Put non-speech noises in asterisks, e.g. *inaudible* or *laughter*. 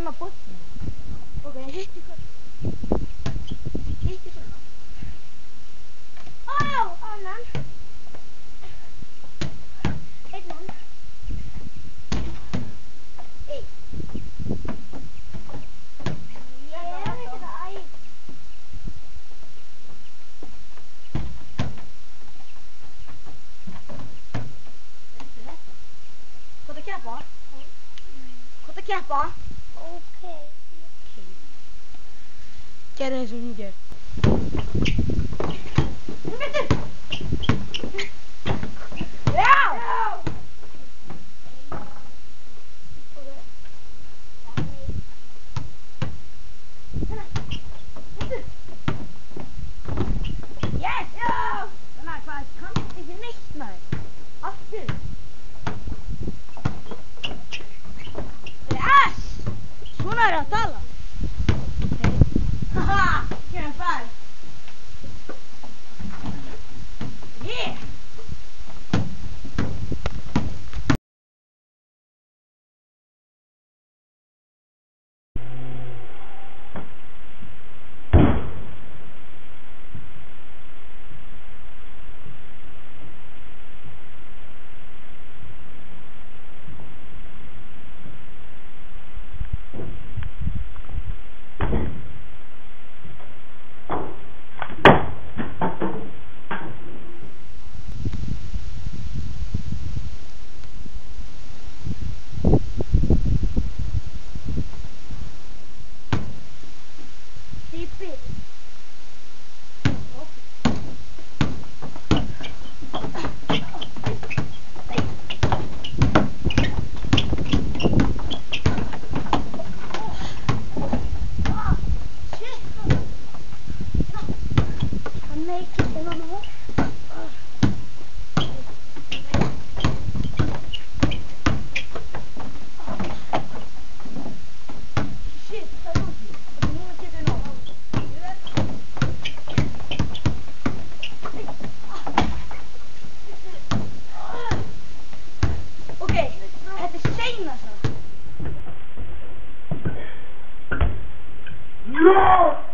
んなポッチ僕演じてくる演じてくるの Oh! Oh, none! é none! Hey! Put the cap on. que é a on. okay. Okay. Get it when you get. Una era sala. *laughs* Quem faz? No!